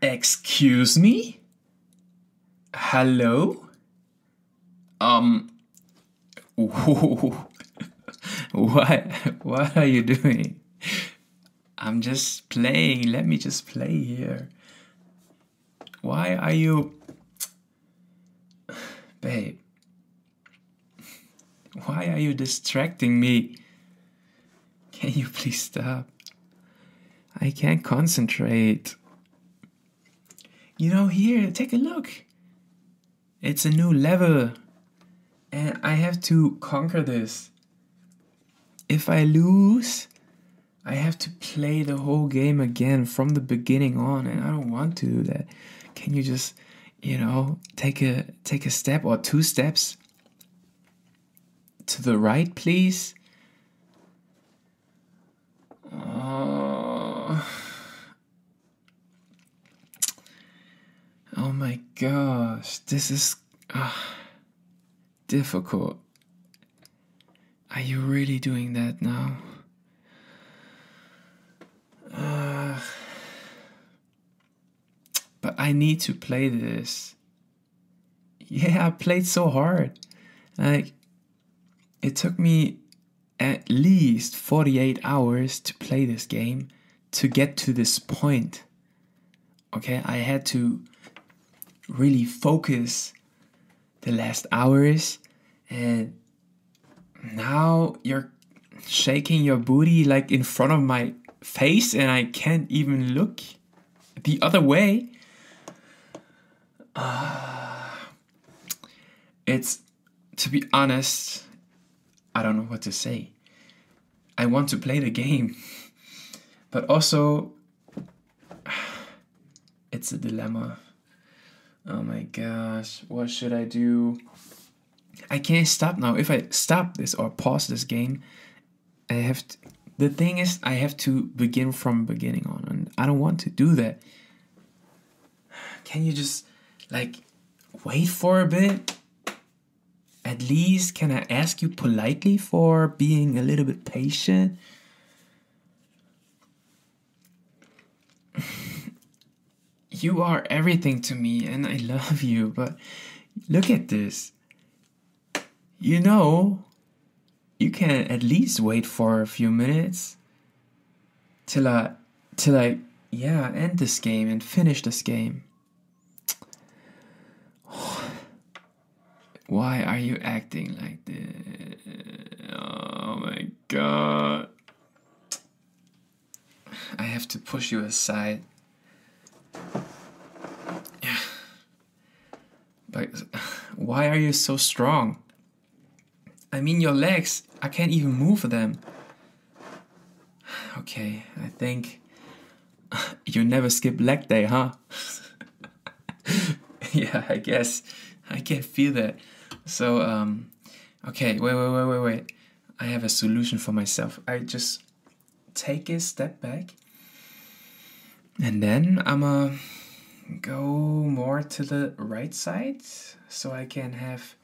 Excuse me? Hello? Um. What? What are you doing? I'm just playing. Let me just play here. Why are you. Babe. Why are you distracting me? Can you please stop? I can't concentrate. You know, here, take a look. It's a new level. And I have to conquer this. If I lose, I have to play the whole game again from the beginning on, and I don't want to do that. Can you just, you know, take a take a step or two steps to the right, please? Oh, oh my gosh, this is uh, difficult. Are you really doing that now? Uh, but I need to play this. Yeah, I played so hard. Like, it took me at least 48 hours to play this game to get to this point. Okay, I had to really focus the last hours and now you're shaking your booty like in front of my face and I can't even look the other way. Uh, it's, to be honest, I don't know what to say. I want to play the game, but also, it's a dilemma. Oh my gosh, what should I do? I can't stop now. If I stop this or pause this game, I have to, the thing is I have to begin from beginning on and I don't want to do that. Can you just like wait for a bit? At least can I ask you politely for being a little bit patient? you are everything to me and I love you, but look at this you know, you can at least wait for a few minutes till I, till I, yeah, end this game and finish this game. Why are you acting like this? Oh my god. I have to push you aside. But why are you so strong? I mean, your legs, I can't even move them. Okay, I think you never skip leg day, huh? yeah, I guess I can feel that. So, um, okay, wait, wait, wait, wait, wait. I have a solution for myself. I just take a step back, and then I'ma go more to the right side so I can have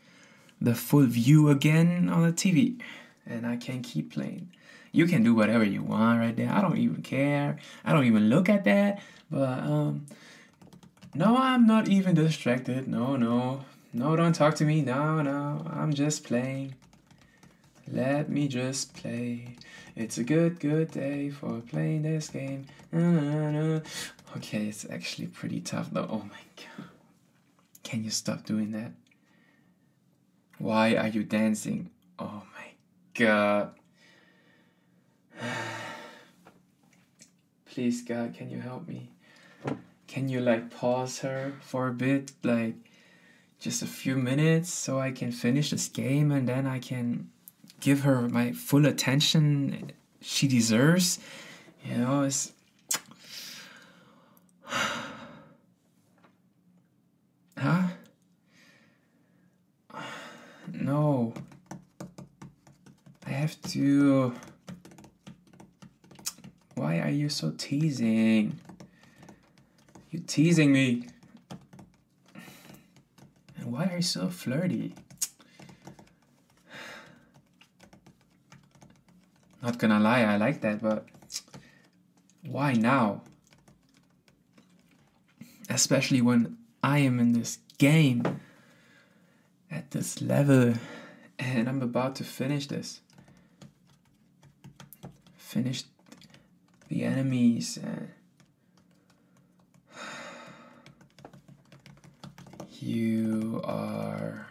the full view again on the TV and I can keep playing. You can do whatever you want right there. I don't even care. I don't even look at that. But um no, I'm not even distracted. No, no. No, don't talk to me. No, no. I'm just playing. Let me just play. It's a good, good day for playing this game. Okay, it's actually pretty tough though. Oh my god. Can you stop doing that? Why are you dancing? Oh my god. Please, God, can you help me? Can you like pause her for a bit? Like just a few minutes so I can finish this game and then I can give her my full attention she deserves. You know, it's huh? No. I have to. Why are you so teasing? You teasing me. And why are you so flirty? Not gonna lie, I like that, but why now? especially when I am in this game at this level and I'm about to finish this. Finish the enemies you are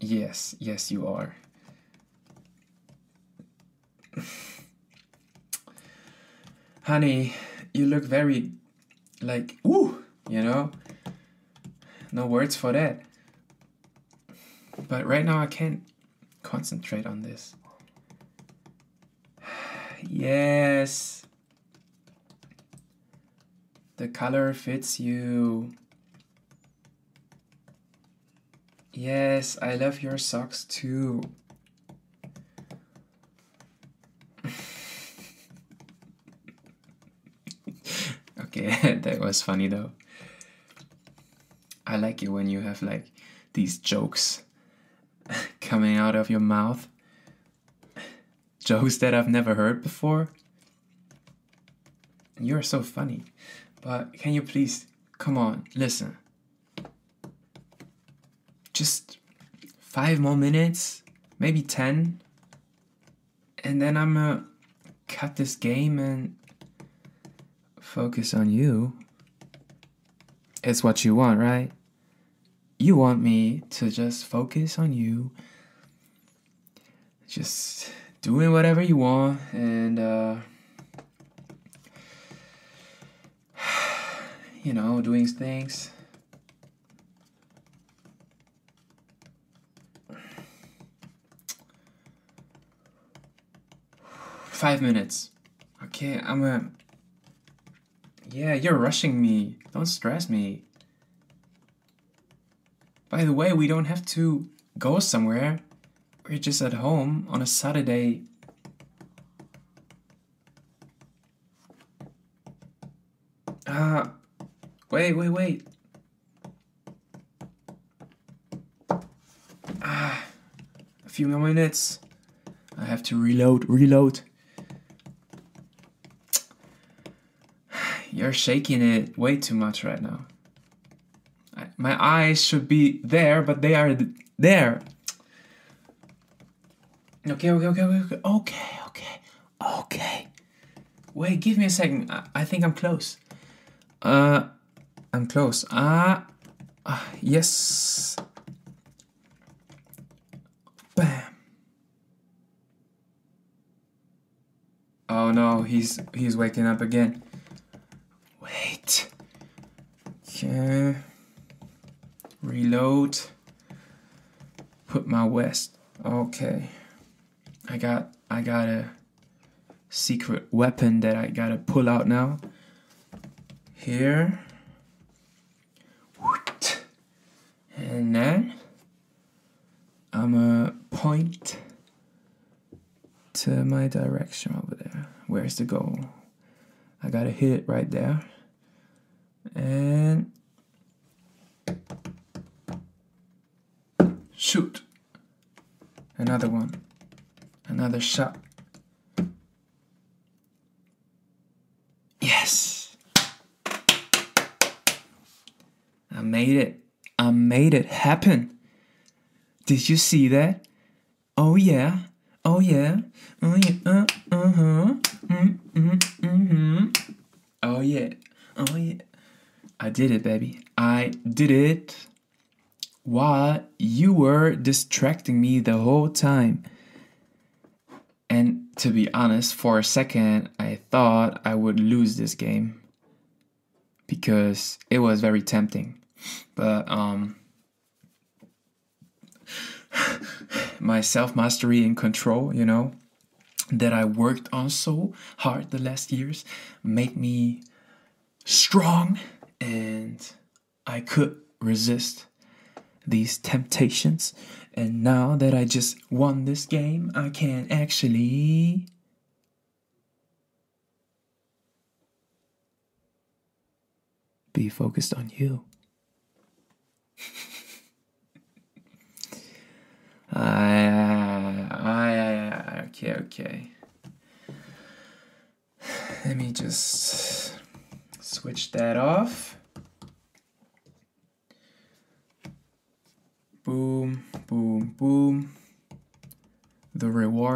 yes yes you are. Honey you look very like ooh you know? No words for that. But right now i can't concentrate on this yes. The color fits you. Yes i love your socks too. Okay that was funny though. I like it when you have like these jokes coming out of your mouth jokes that i've never heard before. You're so funny. But can you please come on listen. Just five more minutes maybe 10 and then i'm gonna cut this game and focus on you. It's what you want, right? You want me to just focus on you, just doing whatever you want, and, uh, you know, doing things. Five minutes. Okay, I'm gonna yeah, you're rushing me. Don't stress me. By the way, we don't have to go somewhere. We're just at home on a Saturday. Ah, wait, wait, wait. Ah, a few more minutes. I have to reload, reload. You're shaking it way too much right now. My eyes should be there, but they are there. Okay, okay, okay, okay, okay, okay, okay. Wait, give me a second. I, I think I'm close. Uh, I'm close. Ah, uh, uh, yes. Bam. Oh no, he's he's waking up again. Wait. Okay. Reload. Put my west. Okay. I got I got a secret weapon that I gotta pull out now. Here. And then I'm gonna point to my direction over there. Where's the goal? I gotta hit it right there and shoot another one another shot. Yes. I made it. I made it happen. Did you see that? Oh yeah. Oh yeah. Oh yeah. Uh, uh-huh. Mm, mm, mm-hmm. Oh yeah. Oh yeah. I did it, baby. I did it. While you were distracting me the whole time. And to be honest, for a second, I thought I would lose this game because it was very tempting. But um my self-mastery and control, you know, that I worked on so hard the last years made me strong and I could resist these temptations. And now that I just won this game, I can actually be focused on you. I, I, I, okay, okay. Let me just switch that off.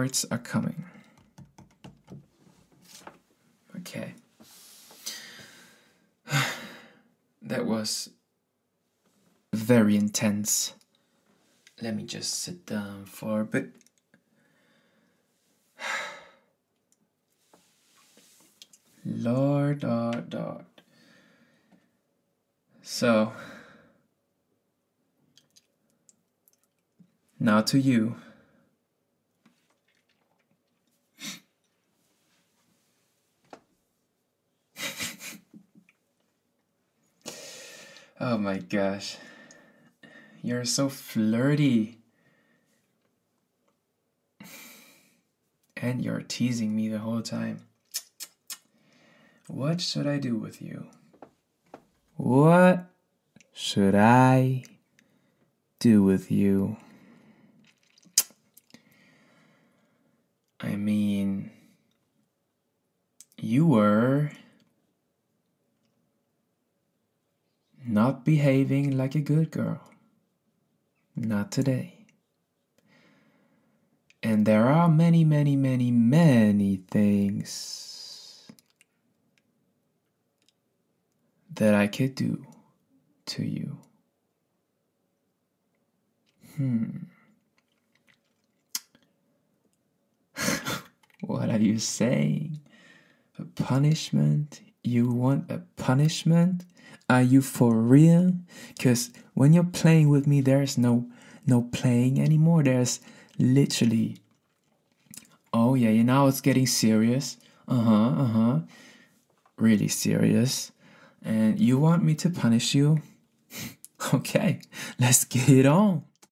Rewards are coming. Okay. that was very intense. Let me just sit down for a bit. Lord, Lord, Lord. So, now to you. Oh my gosh. You're so flirty. And you're teasing me the whole time. What should I do with you? What should I do with you? I mean, you were not behaving like a good girl. Not today. And there are many, many, many, many things that I could do to you. Hmm. what are you saying? A punishment? You want a punishment? Are you for real? Because when you're playing with me, there's no no playing anymore. There's literally. Oh yeah, you now it's getting serious. Uh huh. Uh huh. Really serious. And you want me to punish you? okay, let's get it on.